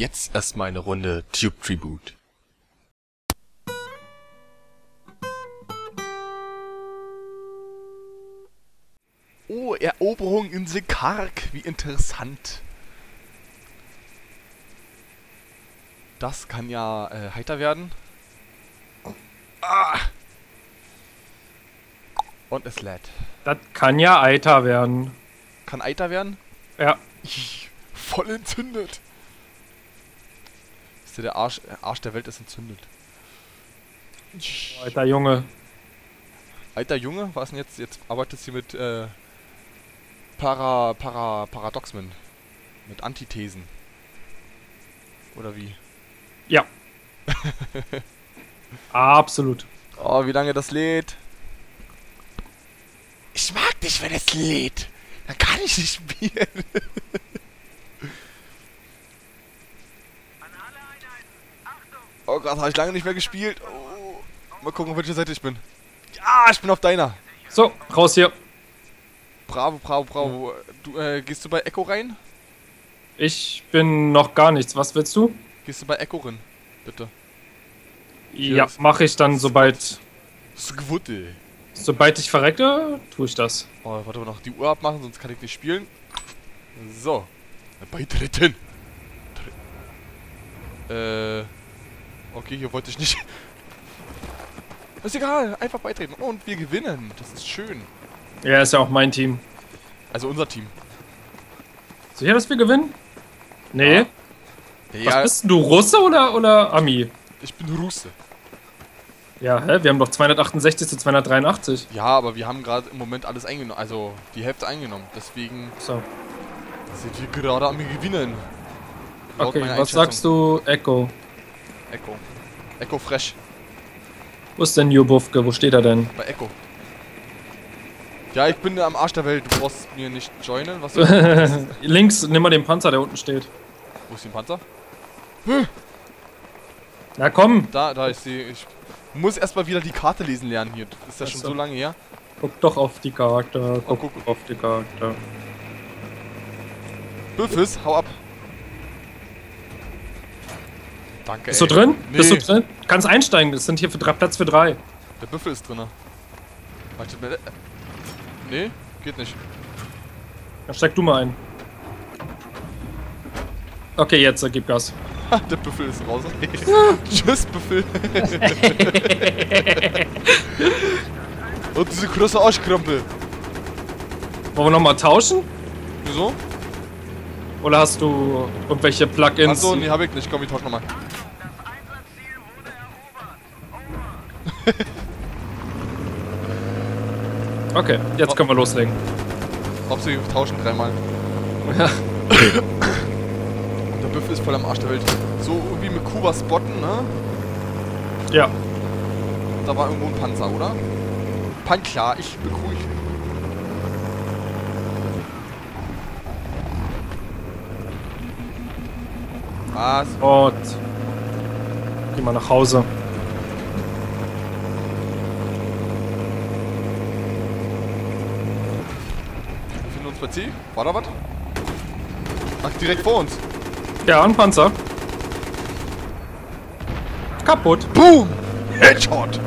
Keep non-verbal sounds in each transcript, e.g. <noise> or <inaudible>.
Jetzt erstmal eine Runde Tube Tribute. Oh, Eroberung Insel Kark, wie interessant. Das kann ja äh, heiter werden. Ah. Und es lädt. Das kann ja Eiter werden. Kann Eiter werden? Ja. Voll entzündet. Ja der Arsch, Arsch der Welt ist entzündet. Alter Junge. Alter Junge, was denn jetzt? Jetzt arbeitest du mit äh, Para, Para, Paradoxmen. Mit Antithesen. Oder wie? Ja. <laughs> Absolut. Oh, wie lange das lädt. Ich mag dich, wenn es lädt. Dann kann ich nicht spielen. <laughs> oh Gott, habe ich lange nicht mehr gespielt. Oh. Mal gucken, auf welcher Seite ich bin. Ja, ich bin auf deiner. So, raus hier. Bravo, bravo, bravo. Du, äh, gehst du bei Echo rein? Ich bin noch gar nichts. Was willst du? Gehst du bei Echo rein? Bitte. Ja, mache ich dann, sobald, Squutte. sobald ich verrecke, tue ich das. Oh, warte mal noch die Uhr abmachen, sonst kann ich nicht spielen. So. Beitreten. Tr- Äh. Okay, hier wollte ich nicht. Ist egal, einfach beitreten. Und wir gewinnen. Das ist schön. Ja, ist ja auch mein Team. Also unser Team. Sicher, dass wir gewinnen? Nee. Ja, Was bist denn du, Russe oder, oder Ami? ich bin Russe. Ja, hä? Wir haben doch 268 zu 283. Ja, aber wir haben gerade im Moment alles eingenommen. Also die Hälfte eingenommen. Deswegen So. sind wir gerade am Gewinnen. Laut Okay, was sagst du, Echo? Echo. Echo Fresh. Wo ist denn Jubufke? Wo steht er denn? Bei Echo. Ja, ich bin am Arsch der Welt. Du brauchst mir nicht joinen. Was? <laughs> Links, nimm mal den Panzer, der unten steht. Wo ist der Panzer? Na komm, Da, da, ich sehe. Ich muss erstmal wieder die Karte lesen lernen hier. Das ist ja schon so. lange her. guck doch auf die Charakter. Guck, guck. auf die Charakter. Büffels, hau ab. Danke, Bist du ey. drin? Nee, Bist du drin? Kannst einsteigen, das sind hier für drei, Platz für drei. der Büffel ist drinne. Warte, mir- äh, Nee, geht nicht. Dann steig du mal ein. Okay, jetzt äh, gib Gas. <laughs> Der Büffel ist raus. <laughs> Tschüss, Büffel. <laughs> Und diese große Arschkrampe. Wollen wir nochmal tauschen? Wieso? Oder hast du irgendwelche Plugins? Achso, nee, hab ich nicht. Komm, ich tausch nochmal. <laughs> Okay, jetzt können wir loslegen. Hauptsächlich tauschen dreimal. Ja. Der Büffel ist voll am Arsch der Welt. So irgendwie mit Kuba spotten, ne? Ja. Da war irgendwo ein Panzer, oder? Pan klar, ich bin ruhig. Was? Und geh mal nach Hause. C. War da was? Ach, direkt vor uns. Ja, ein Panzer. Kaputt. Boom! Headshot!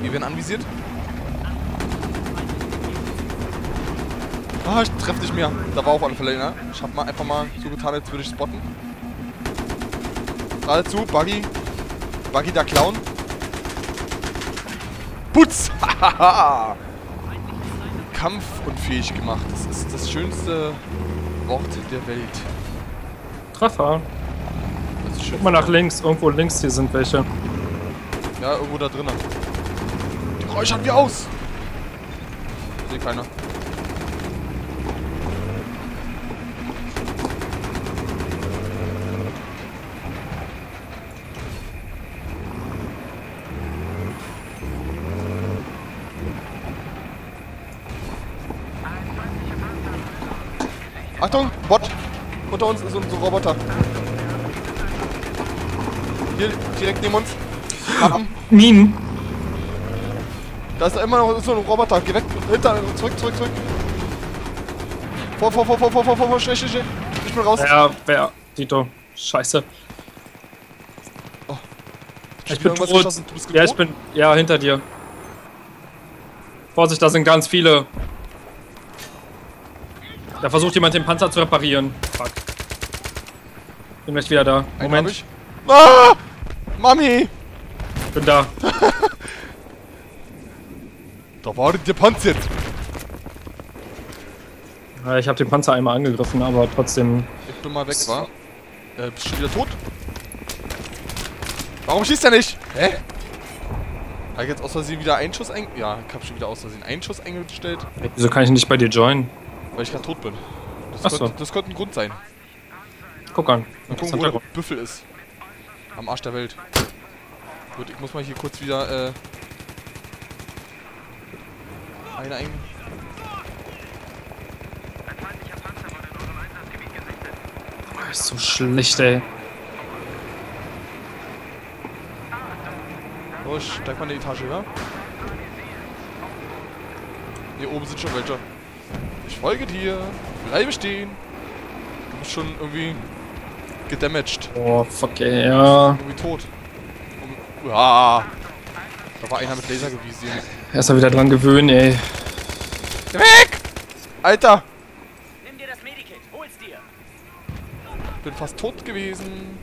Wir werden anvisiert. Ah, ich treffe nicht mehr. Da war alle Fälle, ne? Ich hab mal einfach mal so getan, als würde ich spotten. Gerade zu, Buggy. Buggy der Clown. Putz! <laughs> Kampfunfähig gemacht. Das ist das schönste Wort der Welt. Treffer. Guck mal nach links. Irgendwo links hier sind welche. Ja, irgendwo da drinnen. Die räuchern wir aus! Seh keiner. Achtung, Bot! Unter uns ist so ein Roboter. Hier, direkt neben uns. Kappen. Minen. Da ist immer noch so ein Roboter. Geh weg. Hinter. Zurück, zurück, zurück. Vor, vor, vor, vor, vor, vor, vor, vor. Schnell, schnell, schnell. Ich bin raus. Ja, wer. Tito. Scheiße. Schon Ich bin irgendwas tot. geschossen? Du bist Ja, ich bin. Ja, hinter dir. Vorsicht, da sind ganz viele. Da versucht jemand den Panzer zu reparieren. Fuck. Bin gleich wieder da. Hab Moment, ich. Ah! Mami! bin da. <laughs> Da war der Panzer. Ja, ich habe den Panzer einmal angegriffen, aber trotzdem. Ich bin mal weg, war. Äh, bist du schon wieder tot? Warum schießt er nicht? Hä? Habe ich jetzt aus Versehen wieder einen Schuss ein... Ja, ich habe schon wieder aus Versehen einen Schuss eingestellt, Wieso kann ich nicht bei dir joinen? Weil ich gerade tot bin. Das, Ach so. könnte, das könnte ein Grund sein. Guck an. Mal gucken, wo der. Büffel ist. Am Arsch der Welt. Gut, ich muss mal hier kurz wieder, äh... Eine ein... Oh, ist so schlecht, ey. Oh, steig mal in die Etage höher. Hier oben sind schon welche. Folge dir. Bleibe stehen. Du bist schon irgendwie gedamaged. Oh, fuck, ey, ja. Irgendwie tot. Um, ja. Da war einer mit Laser gewiesen. Erst mal wieder dran gewöhnen, ey. Geh weg! Alter! Nimm dir das Medikit, hol's dir. Bin fast tot gewesen.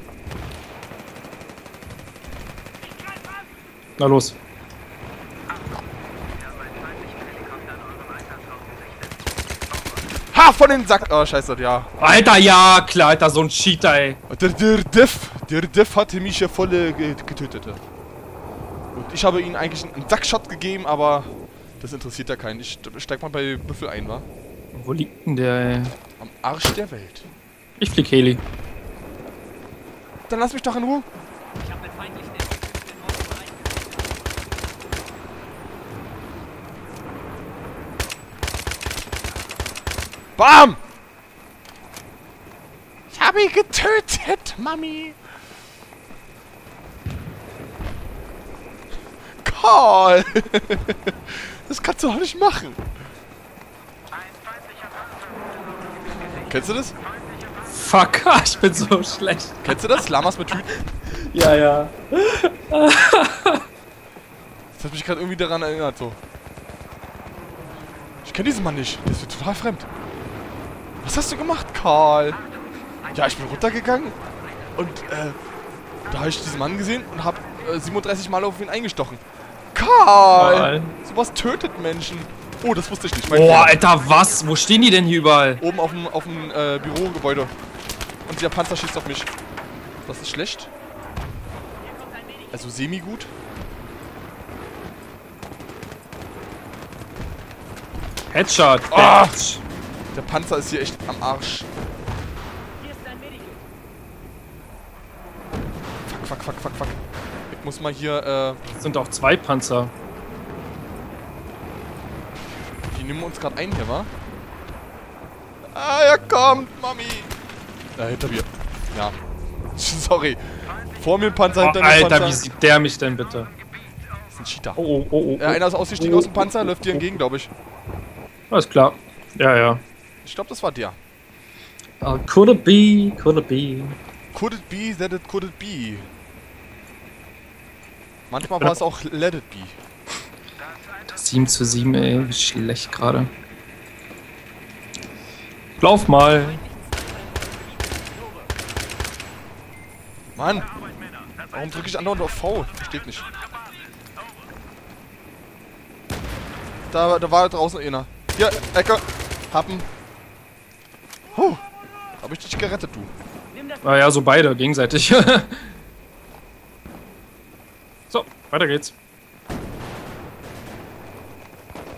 Na los. Ha! Von den Sack! Oh, scheiße, ja. Alter, ja, klar, Alter, so ein Cheater, ey. Der, der Def, der Def hatte mich ja voll ge getötet. Und ich habe ihnen eigentlich einen Sackshot gegeben, aber das interessiert ja keinen. Ich steig mal bei Büffel ein, wa? Wo liegt denn der, ey? Am Arsch der Welt. Ich flieg Heli. Dann lass mich doch in Ruhe. Ich habe mit feindlichen Entwicklungen in Osten ein. Bam! Ich habe ihn getötet, Mami. Karl! <laughs> das kannst du doch nicht machen. Kennst du das? Fuck, <laughs> ich bin so schlecht. Kennst du das? Lamas mit Tüten? Ja, ja. Das hat mich gerade irgendwie daran erinnert, so. Ich kenne diesen Mann nicht. Der ist mir total fremd. Was hast du gemacht, Karl? Ja, ich bin runtergegangen und äh, da habe ich diesen Mann gesehen und habe äh, 37 Mal auf ihn eingestochen. Karl! Karl. Sowas tötet Menschen. Oh, das wusste ich nicht. Mein Boah. Alter, was? Wo stehen die denn hier überall? Oben auf dem, auf dem äh, Bürogebäude. Und der Panzer schießt auf mich. Das ist schlecht. Also semi-gut. Headshot. Ah. bitch. Der Panzer ist hier echt am Arsch. Hier ist dein Medikit. Fuck, fuck, fuck, fuck, fuck. Ich muss mal hier, Das sind auch zwei Panzer. äh, die nehmen uns gerade ein hier, wa? Ah, er kommt, Mami. Da hinter mir. Ja. <laughs> Sorry. Vor mir ein Panzer, Oh, hinter mir ein Alter, Panzer. wie sieht der mich denn bitte? Das ist ein Cheater. Oh, oh, oh, oh. Äh, einer ist ausgestiegen aus dem Panzer, läuft dir entgegen, glaube ich. Alles klar. Ja, ja. Ich glaube, das war der. Uh, could it be? Could it be? Could it be that it could it be? Manchmal war es auch let it be. 7 zu 7, ey. Wie schlecht gerade. Lauf mal. Mann! Warum drücke ich andauernd auf V? Versteht nicht. Da, da war draußen einer. Hier, Ecke. Happen. Huh. Hab ich dich gerettet, du. Das Ah ja, so beide, gegenseitig. <laughs> so, weiter geht's.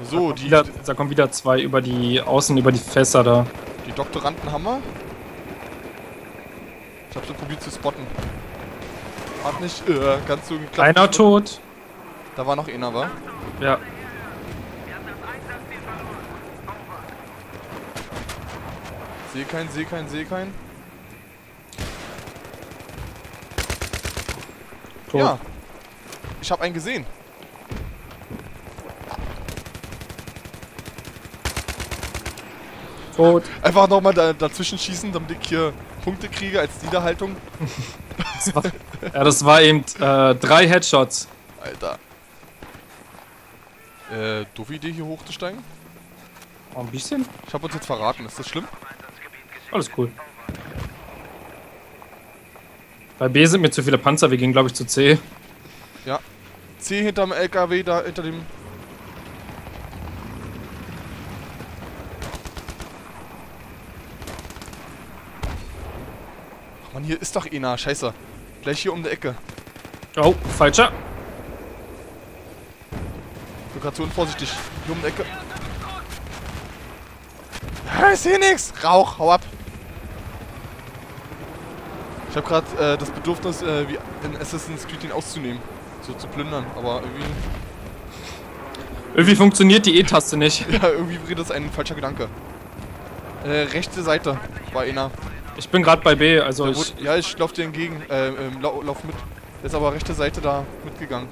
So, die, Wieder, da kommen wieder zwei über die Außen, über die Fässer da. die Doktoranden haben wir. Ich hab so probiert zu spotten. Hat nicht äh, ganz so geklappt. Einer tot. Da war noch einer, wa? Ja. Seh keinen, seh keinen, seh keinen. Tot. Ja. Ich habe einen gesehen. Tot. Einfach nochmal da, dazwischen schießen, damit ich hier Punkte kriege als Niederhaltung. Das war, ja, das war eben äh, drei Headshots. Alter. Äh, doofe Idee hier hochzusteigen? Oh, ein bisschen? Ich habe uns jetzt verraten, ist das schlimm? Alles cool. Bei B sind mir zu viele Panzer, wir gehen glaube ich zu C. Ja. C hinterm LKW, da hinter dem... Ach man, hier ist doch einer, scheiße. Gleich hier um die Ecke. Oh, falscher. Ich bin gerade so unvorsichtig. Hier um die Ecke. Ja, ich sehe nix. Rauch, hau ab. Ich habe gerade äh, das Bedürfnis, äh, wie in Assassin's Creed ihn auszunehmen. So zu plündern, aber irgendwie... <laughs> Irgendwie funktioniert die E-Taste nicht. <laughs> Ja, irgendwie wäre das ein falscher Gedanke. Äh, rechte Seite war einer. Ich bin gerade bei B, also Der ich, ja, ich lauf dir entgegen. Äh, ähm, lau, lauf mit. Der ist aber rechte Seite da mitgegangen.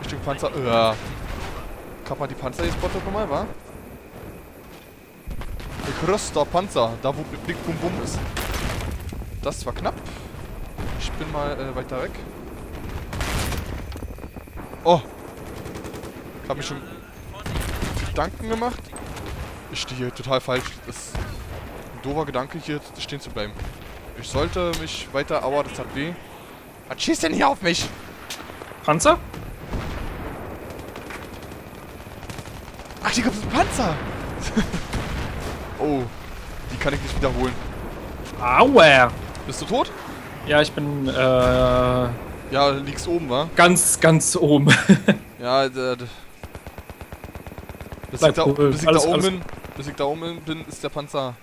Richtung Panzer. Ja. Kapp mal die Panzer gespottet nochmal, wa? Größter Panzer, da wo Big Bum Bum ist. Das war knapp. Ich bin mal äh, weiter weg. Oh. Ich hab mich schon Gedanken gemacht. Ich stehe hier total falsch. Das ist ein doofer Gedanke, hier stehen zu bleiben. Ich sollte mich weiter, aber das hat weh. Was schießt denn hier auf mich? Panzer? Ach, hier gibt es einen Panzer! <laughs> oh, die kann ich nicht wiederholen. Aua! Bist du tot? Ja, ich bin äh, Ja, liegst oben, wa? ganz, ganz oben. <laughs> Ja, d- bis ich, da, cool. bis ich Alles- da oben bin, bis ich da oben bin, ist der Panzer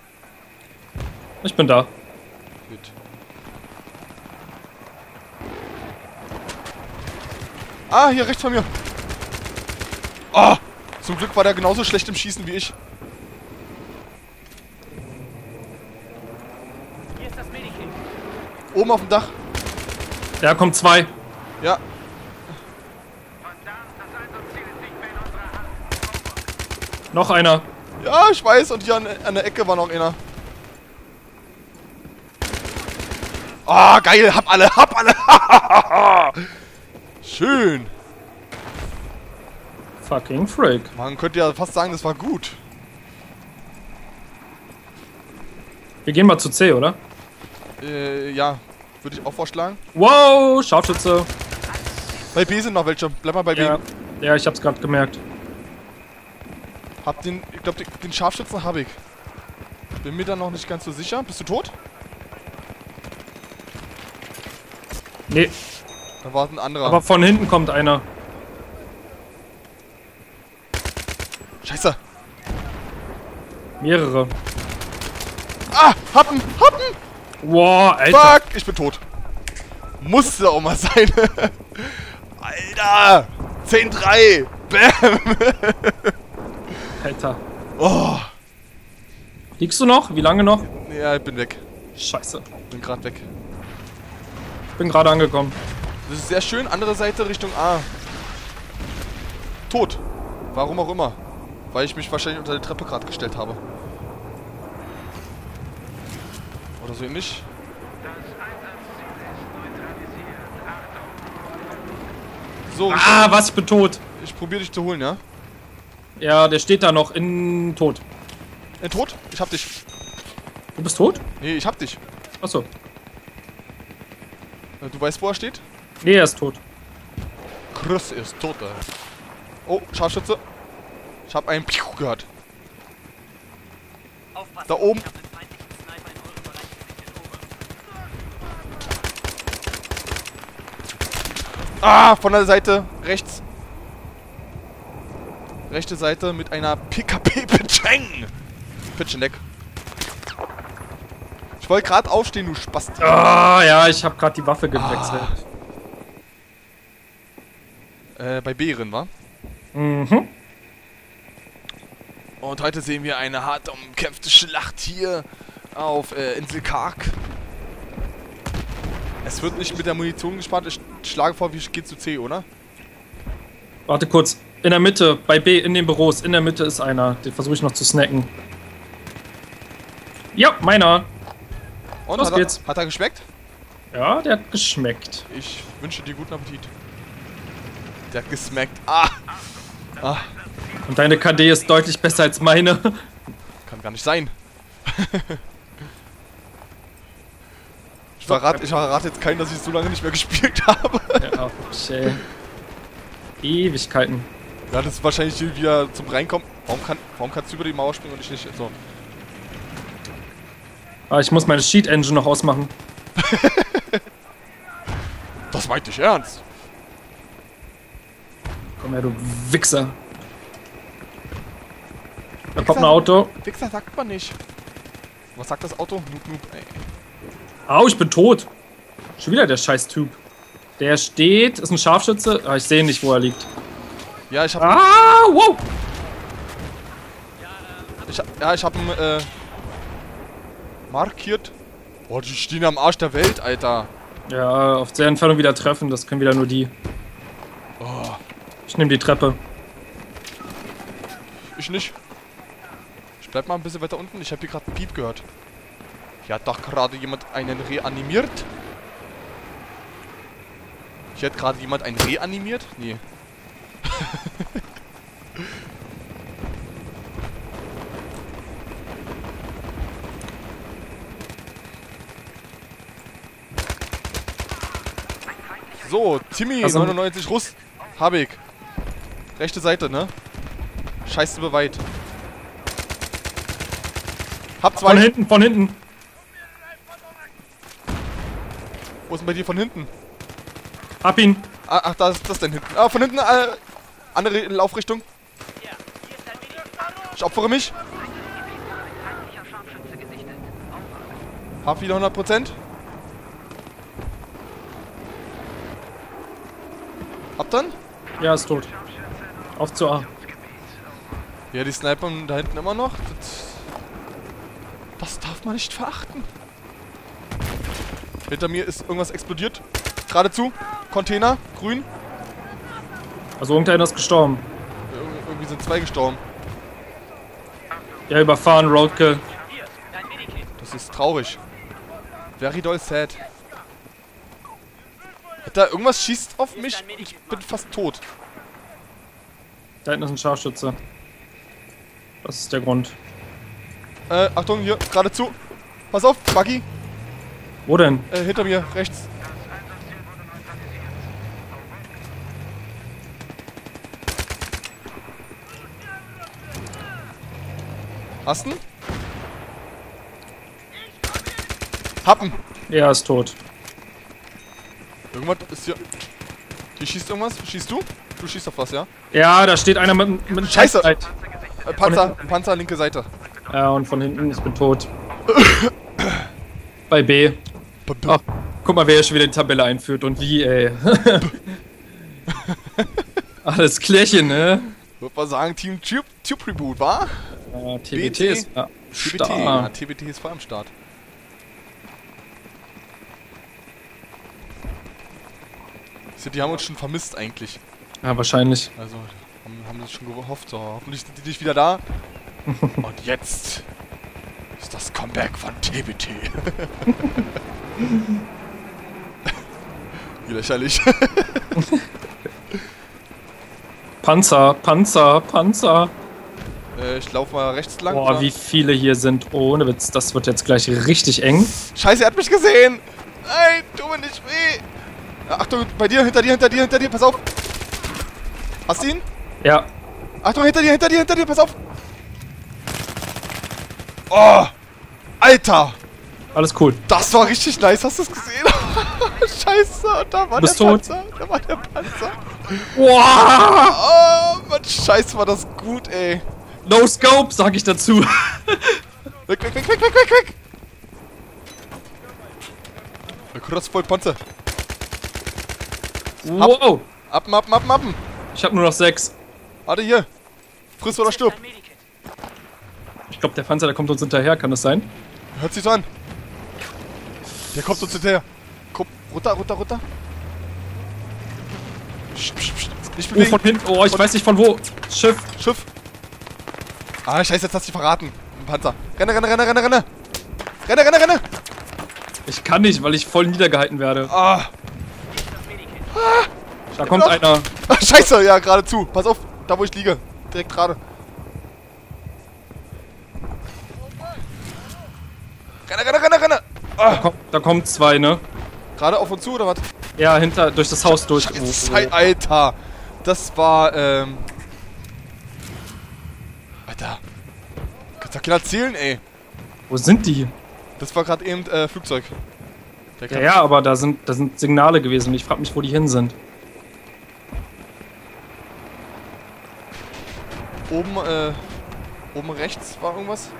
ich bin da. gut. Ah, hier rechts von mir. Ah, zum Glück war der genauso schlecht im Schießen wie ich. Hier ist das Medikit. Oben auf dem Dach. Ja, kommt zwei. Ja, Noch einer. ja, ich weiß. Und hier an, an der Ecke war noch einer. Ah, geil. Hab alle, hab alle. <laughs> Schön. Fucking Frick. Man könnte ja fast sagen, das war gut. Wir gehen mal zu C, oder? Äh, ja. Würde ich auch vorschlagen. Wow, Scharfschütze. Bei B sind noch welche. Bleib mal bei B. Ja, ja ich hab's gerade gemerkt. Hab den, ich glaube, den, den Scharfschützen habe ich. Bin mir da noch nicht ganz so sicher. Bist du tot? Nee, Da war ein anderer. aber von hinten kommt einer. Scheiße. Mehrere. Ah, hab ihn, hab ihn. Wow, Alter. Fuck, ich bin tot. Musste auch mal sein. <laughs> Alter. 10-3. Bam. <laughs> Alter. Oh. Liegst du noch? Wie lange noch? Ja, ich bin weg. Scheiße. Bin gerade weg. Bin gerade angekommen. Das ist sehr schön. Andere Seite Richtung A. Tot. Warum auch immer. Weil ich mich wahrscheinlich unter die Treppe gerade gestellt habe. Oder so ähnlich. So, Ah, was? Ich bin tot. ich probiere dich zu holen, ja? Ja, der steht da noch in tot. Äh, tot? Ich hab dich. Du bist tot? Nee, ich hab dich. Achso. Äh, Du weißt, wo er steht? Nee, er ist tot. Chris ist tot. Alter. Oh, Scharfschütze. Ich hab einen Piu gehört. Aufpassen. Da oben. Ich hab einen feindlichen Sniper in eurem Bereich gesichtet. Over. Ah, von der Seite rechts. Rechte Seite mit einer PKP <laughs> Pitcheng. Pitcheneck. Ich wollte gerade aufstehen, du Spast. Ah, ja, ich habe gerade die Waffe gewechselt. Äh, bei Bären, wa? Mhm. Und heute sehen wir eine hart umkämpfte Schlacht hier auf äh, Insel Kark. Es wird nicht mit der Munition gespart. Ich schlage vor, wir gehen zu C, oder? Warte kurz. In der Mitte, bei B, in den Büros. In der Mitte ist einer. Den versuche ich noch zu snacken. Ja, meiner. Und Los hat er, geht's. hat er geschmeckt? Ja, der hat geschmeckt. Ich wünsche dir guten Appetit. Der hat gesmackt. Ah! Ah, Und deine KD ist deutlich besser als meine. kann gar nicht sein. <laughs> ich, verrate, ich verrate jetzt keinen, dass ich so lange nicht mehr gespielt habe. ja, okay. Ewigkeiten. Ja, das ist wahrscheinlich wieder zum Reinkommen. Warum, kann, warum kannst du über die Mauer springen und ich nicht? So. Ah, ich muss meine Sheet Engine noch ausmachen. <laughs> Das meinte ich ernst. Komm her, du Wichser. Da kommt ein Auto. Wichser sagt man nicht. Was sagt das Auto? Noob, noob, ey. Au, ich bin tot. Schon wieder der scheiß Typ. Der steht, ist ein Scharfschütze. Ah, ich sehe nicht, wo er liegt. Ja, ich hab. Ah, wow. Ich, hab- ja, ich hab ihn, äh. Markiert. Boah, die stehen am Arsch der Welt, Alter. Ja, auf der Entfernung wieder treffen. Das können wieder nur die. Oh, Ich nehme die Treppe. ich nicht. Ich bleib mal ein bisschen weiter unten. Ich habe hier gerade einen Piep gehört. Hier hat doch gerade jemand einen reanimiert. Hier hat gerade jemand einen reanimiert? Nee. <laughs> So, Timmy, Also- 99 Russ. Hab ich. Rechte Seite, ne? Scheiße beweit. Hab zwei. Von hinten, von hinten. Wo ist denn bei dir von hinten? Hab ihn. Ah, ach, da ist das denn hinten. Ah, von hinten, äh, andere Laufrichtung. Ich opfere mich. Hab wieder 100%. Hab dann? Ja, ist tot. Auf zu A. Ja, die Sniper da hinten immer noch. Das, das darf man nicht verachten. Hinter mir ist irgendwas explodiert. Geradezu. Container, grün. Also irgendeiner ist gestorben. Ir irgendwie sind zwei gestorben. Ja, überfahren, Roadkill. Das ist traurig. Very doll sad. Da irgendwas schießt auf mich? Ich bin fast tot. Da hinten ist ein Scharfschütze. Das ist der Grund. Äh, Achtung, hier, geradezu. Pass auf, Buggy. Wo denn? Äh, hinter mir, rechts. Hast du? Happen. Er ist tot. Irgendwas ist hier. Hier schießt irgendwas. Schießt du? Du schießt auf was, ja? Ja, da steht einer mit, mit einem Scheiße. Äh, Panzer, Panzer, linke Seite. Ja, und von hinten, ich bin tot. Bei B. Ach, guck mal, wer hier schon wieder die Tabelle einführt und wie, ey. <laughs> Alles klärchen, ne? Würde man sagen, Team Tube, Tube Reboot, wa? Ja, TBT BT. ist ja, TBT. Ja. TBT ist voll am Start. Sie- Die haben uns schon vermisst eigentlich. Ja, wahrscheinlich. Also, haben, haben das schon gehofft. So, hoffentlich sind die nicht wieder da. <laughs> Und jetzt ist das Comeback von TBT. <laughs> Wie lächerlich. <laughs> Panzer, Panzer, Panzer. äh, ich laufe mal rechts lang. Boah, wie viele hier sind. Ohne Witz, das wird jetzt gleich richtig eng. Scheiße, er hat mich gesehen! Nein, tu mir nicht weh! Achtung, bei dir, hinter dir, hinter dir, hinter dir, pass auf! Hast du ihn? Ja, Achtung, hinter dir, hinter dir, hinter dir, pass auf! Oh! Alter! alles cool. Das war richtig nice, hast du es gesehen? <laughs> Scheiße, da war bist der tot. Panzer, da war der Panzer. Wow! Oh, Mann, scheiße, war das gut, ey. No Scope, sag ich dazu. <laughs> Weg, weg, weg, weg, weg, weg, weg! Kurz voll Panzer. Wow! Appen, appen, appen, appen. Ich hab nur noch sechs. Warte hier. Friss oder stirb. Ich glaube, der Panzer, der kommt uns hinterher, kann das sein? Hört sich so an. Der kommt uns hinterher. Komm, runter, runter, runter. Psst, psst, psst. Nicht Oh, bewegen. von hinten. Oh, ich weiß nicht von wo. Schiff. Schiff. Ah, scheiße, jetzt hast du dich verraten. Ein Panzer. Renne, renne, renne, renne, renne. Renne, renne, renne. Ich kann nicht, weil ich voll niedergehalten werde. Ah. Da kommt Noch. einer. Ah, scheiße, ja, geradezu. Pass auf, da wo ich liege. Direkt gerade. Renne, renne, renne, renne. Ah. Komm, da kommen zwei, ne? Gerade auf und zu, oder was? Ja, hinter, durch das Haus durch. Scheiße, Oh, Schei- Alter. Das war, ähm... Alter. Kannst doch keiner erzählen, ey. Wo sind die? Das war gerade eben, äh, Flugzeug. Ja, ja, aber da sind, da sind Signale gewesen. Ich frag mich, wo die hin sind. Oben, äh... Oben rechts war irgendwas.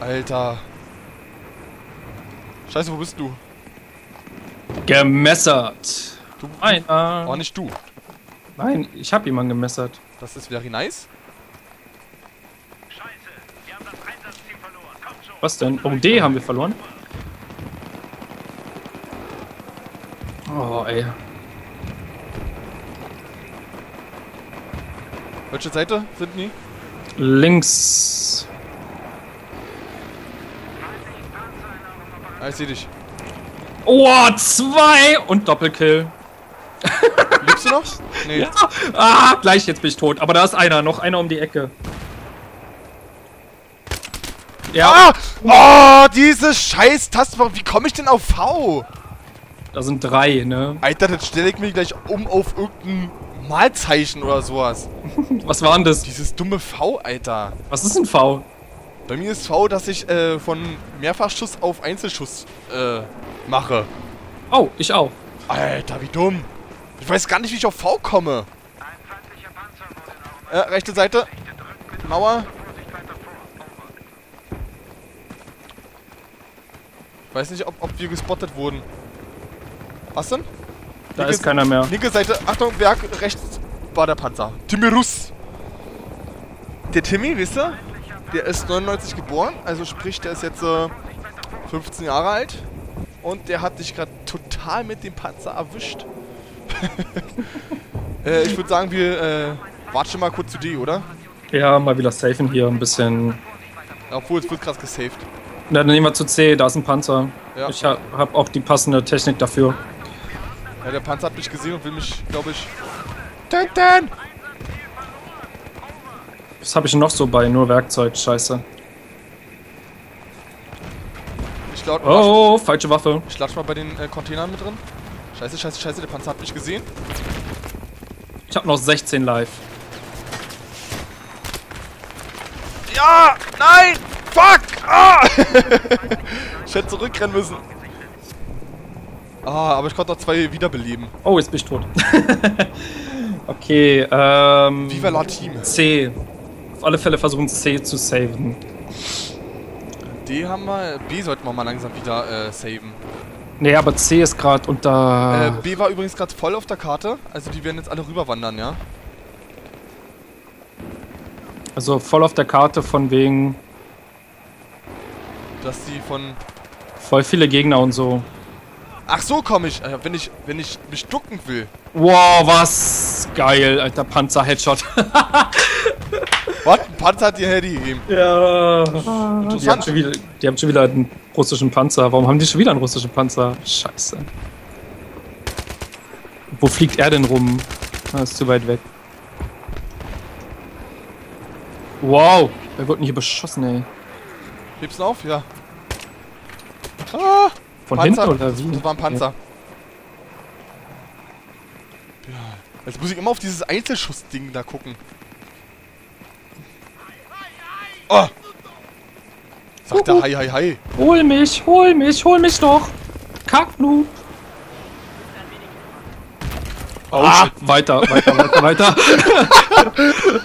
Alter. Scheiße, wo bist du? Gemessert. Du? Einer. Oh, nicht du. Nein, ich hab jemanden gemessert. Das ist very nice. Scheiße, wir haben das Einsatzziel verloren. Kommt schon. Was denn? Oh, D haben wir verloren. Oh, ey. Welche Seite sind die? Links. Ah, ich seh dich. Oh, zwei und Doppelkill. Lebst du noch? <laughs> Nee. Ja. Ah, gleich, jetzt bin ich tot. Aber da ist einer, noch einer um die Ecke. Ja, Ah! Oh, diese scheiß Taste. Wie komme ich denn auf V? da sind drei, ne? Alter, das stelle ich mir gleich um auf irgendein Malzeichen oder sowas. <laughs> Was war denn das? Dieses dumme V, Alter. Was ist ein V? Bei mir ist V, dass ich äh, von Mehrfachschuss auf Einzelschuss äh, mache. Oh, ich auch. Alter, wie dumm. Ich weiß gar nicht, wie ich auf V komme. Äh, rechte Seite. Mauer. Ich weiß nicht, ob, ob wir gespottet wurden. Was denn? Da Linke- ist keiner mehr. Linke Seite, Achtung, Berg, rechts war der Panzer. Timirus. Der Timmy, wisst ihr? Der ist 99 geboren, also sprich, der ist jetzt äh, 15 Jahre alt. Und der hat dich gerade total mit dem Panzer erwischt. <laughs> äh, ich würde sagen, wir äh, warten mal kurz zu D, oder? Ja, mal wieder safen hier ein bisschen. Obwohl, es wird krass gesaved. Na, dann nehmen wir zu C, da ist ein Panzer. Ja. Ich ha hab auch die passende Technik dafür. Ja, der Panzer hat mich gesehen und will mich, glaube ich... Töten! Was habe ich noch so bei? Nur Werkzeug, scheiße. Ich laut, Oh, falsche Waffe. ich latsch mal bei den äh, Containern mit drin. Scheiße, scheiße, scheiße, der Panzer hat mich gesehen. Ich habe noch 16 live. Ja! Nein! Fuck! Ah! <laughs> ich hätte zurückrennen müssen. Ah, aber ich konnte noch zwei wiederbeleben. Oh, jetzt bin ich tot. <laughs> okay, ähm. Viva la Team. C. Auf alle Fälle versuchen C zu saven. D haben wir. B sollten wir mal langsam wieder äh, saven. Nee, aber C ist gerade unter. Äh, B war übrigens gerade voll auf der Karte. Also die werden jetzt alle rüberwandern, ja? also voll auf der Karte von wegen Dass die von. voll viele Gegner und so. Ach so komme ich. Äh, wenn ich. Wenn ich mich ducken will. Wow, was geil, alter Panzer-Headshot. <laughs> Was? Ein Panzer hat dir Handy gegeben. ja. Die haben, schon wieder, die haben schon wieder einen russischen Panzer. Warum haben die schon wieder einen russischen Panzer? Scheiße. Wo fliegt er denn rum? Ah, ist zu weit weg. Wow, wer wird denn hier beschossen, ey? Hebst du auf? Ja. Ah! Von Panzer. hinten oder wie? Das war ein Panzer. Ja. Jetzt muss ich immer auf dieses Einzelschuss-Ding da gucken. Oh! Sagt er hi, hi, hi. Hol mich, hol mich, hol mich doch. Kacknoob. Oh Ah. shit, weiter, weiter, weiter, weiter. <laughs>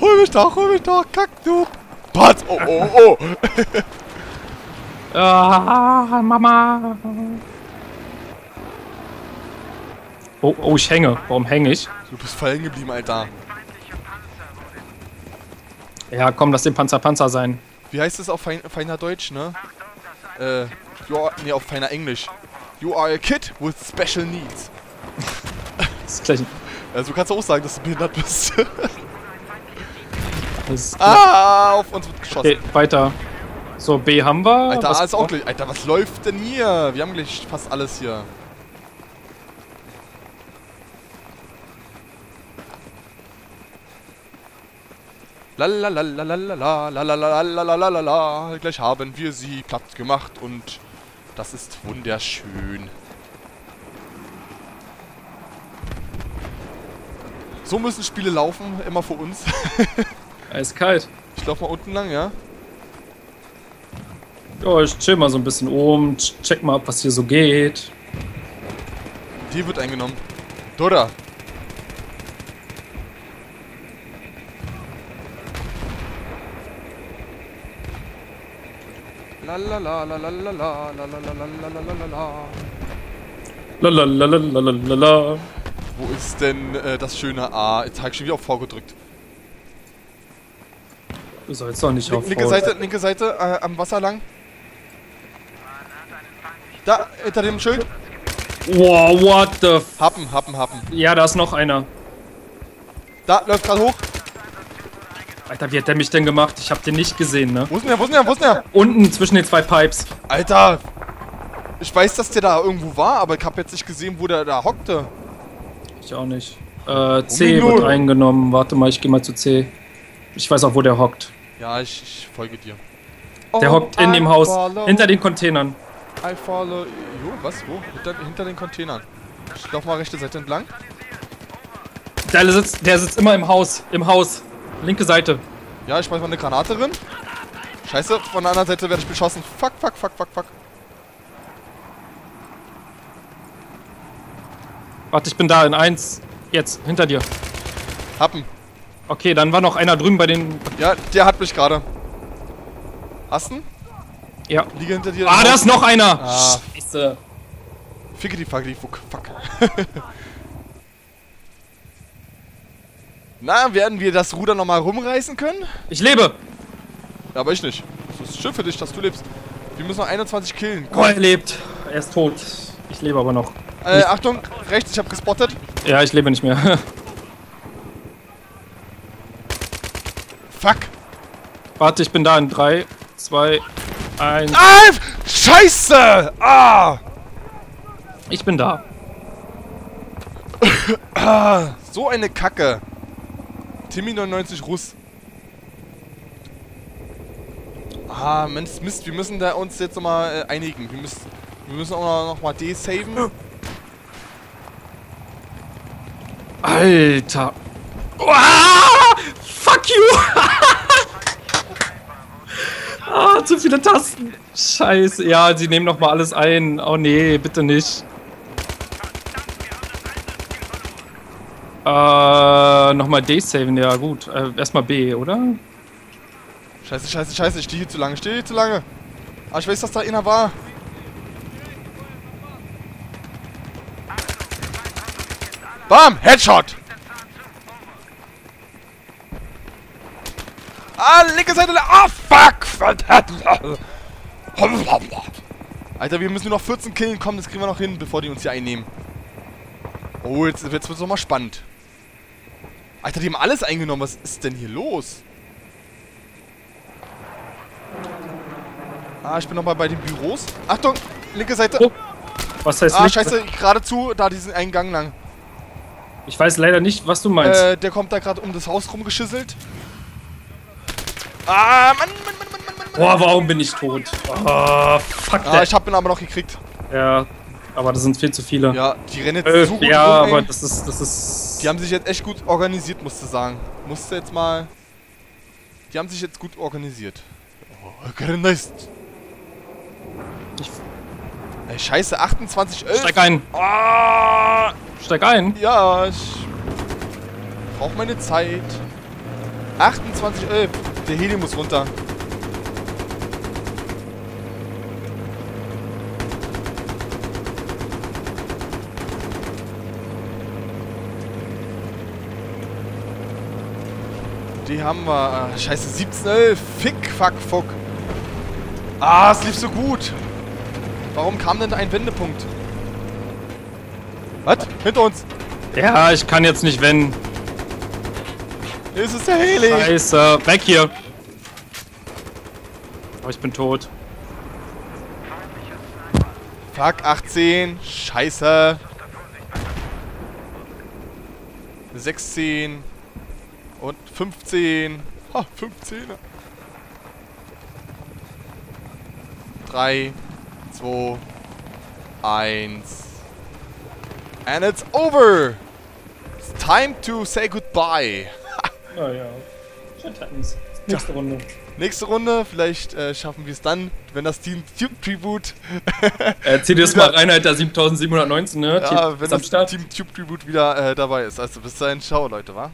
Hol mich doch, hol mich doch, kack du. Patz, oh, oh, oh. <laughs> Ah, Mama. Oh, oh, ich hänge. Warum hänge ich? Du bist fallen geblieben, Alter. Ja, komm, lass den Panzer Panzer sein. Wie heißt es auf fein, feiner Deutsch, ne? Äh, you are, nee, auf feiner Englisch. You are a kid with special needs. <laughs> Das ist gleich. Also du kannst auch sagen, dass du behindert bist. <laughs> Das ist ah, auf uns wird geschossen. okay, weiter. So, B haben wir. Alter, Was A ist auch gleich. Alter, was läuft denn hier? Wir haben gleich fast alles hier. Lalalalalalala, gleich haben wir sie platt gemacht und das ist wunderschön. So müssen Spiele laufen, immer für uns. Eiskalt. Ich laufe mal unten lang, ja? Ja, ich chill mal so ein bisschen oben, ch- check mal, ab, was hier so geht. Die wird eingenommen. Dora. Lalalalalala. Wo ist denn das schöne A? Jetzt habe ich schon wieder auf V gedrückt. Du sollst doch nicht Link, auf linke Faul- Seite, linke Seite, am Wasser lang. Da, hinter dem Schild. Wow, what the f Happen, happen, happen. Ja, da ist noch einer. Da, läuft gerade hoch. Alter, wie hat der mich denn gemacht? Ich hab den nicht gesehen, ne? Wo ist denn der, wo ist denn der, wo ist denn der? Unten zwischen den zwei Pipes. Alter! Ich weiß, dass der da irgendwo war, aber ich habe jetzt nicht gesehen, wo der da hockte. Ich auch nicht. Äh, C Minuten. wird eingenommen. Warte mal, ich gehe mal zu C. Ich weiß auch, wo der hockt. Ja, ich, ich folge dir. Der Oh, hockt in dem I Haus. follow, Hinter den Containern. I follow. Jo, was? Wo? Hinter, hinter den Containern. Ich lauf mal rechte Seite entlang. Der sitzt, der sitzt immer im Haus. Im Haus. Linke Seite. Ja, ich schmeiß mal eine Granate drin. Scheiße, von der anderen Seite werde ich beschossen. Fuck, fuck, fuck, fuck, fuck. Warte, ich bin da in eins. Jetzt, hinter dir. Happen. Okay, dann war noch einer drüben bei den. Ja, der hat mich gerade. Hast du? Ja. Liege hinter dir. Ah, da ist noch einer! Ah. Scheiße. Ficke die Fuck, die Fuck. <laughs> Fuck. Na, werden wir das Ruder nochmal rumreißen können? Ich lebe! Ja, aber ich nicht. Das ist schön für dich, dass du lebst. Wir müssen noch 21 killen. Oh, er lebt. Er ist tot. Ich lebe aber noch. Äh, Achtung, rechts, ich hab gespottet. Ja, ich lebe nicht mehr. <laughs> Fuck. Warte, ich bin da in 3, 2, 1. Ah, Scheiße! Ah! Ich bin da. <laughs> So eine Kacke. Timmy 99 Russ. Ah, Mensch, Mist, wir müssen da uns jetzt nochmal äh, einigen. Wir müssen, wir müssen auch noch, noch mal desaven. Alter. Ah, fuck you! <laughs> ah, zu viele Tasten. Scheiße. Ja, sie nehmen noch mal alles ein. Oh nee, bitte nicht. Äh, nochmal D-Saven, ja gut. Äh, erstmal B, oder? Scheiße, scheiße, scheiße, ich stehe hier zu lange, ich stehe hier zu lange. Aber ich weiß, dass da einer war. Bam! Headshot! Ah, linke Seite. Ah, fuck! Alter, wir müssen nur noch 14 killen. Komm, das kriegen wir noch hin, bevor die uns hier einnehmen. Oh, jetzt, jetzt wird es nochmal spannend. Alter, die haben alles eingenommen. Was ist denn hier los? Ah, ich bin nochmal bei den Büros. Achtung, linke Seite. Oh, Was heißt ah, scheiße, geradezu, da diesen Eingang lang. Ich weiß leider nicht, was du meinst. Äh, der kommt da gerade um das Haus rumgeschüsselt. Ah, Mann, Mann, Mann, Mann, Mann, Mann. Boah, warum bin ich tot? Ah, fuck Ah, that. ich hab ihn aber noch gekriegt. Ja, aber das sind viel zu viele. Ja, die rennen jetzt Äh, so gut ja, rum, aber das ist, das ist. Die haben sich jetzt echt gut organisiert, musst du sagen. Musste jetzt mal... Die haben sich jetzt gut organisiert. Oh, nice. Ich- Ey, scheiße, 28, 11. Steig ein, Ah, steig ein. Ja, ich brauch meine Zeit. 28, 11. Der Heli muss runter. Die haben wir. Ah, scheiße, 17, 11. Fick, fuck, fuck. Ah, es lief so gut. Warum kam denn da ein Wendepunkt? Was? Hinter uns. Ja, ich kann jetzt nicht wenn. Hier ist es der Heli. Scheiße. Weg hier. Oh, ich bin tot. Fuck, 18. Scheiße. 16. Und 15. Ha, 15. 3, 2, 1. And it's over. It's time to say goodbye. Naja. Shit happens. Nächste Runde. Nächste Runde, vielleicht äh, schaffen wir es dann, wenn das Team Tube Tribute, <laughs> Äh, zieh dir das mal rein, Alter. 7719, ne? ja, wenn Ist am das Start. Team Tube Tribute wieder äh, dabei ist. Also bis dahin, ciao Leute, wa?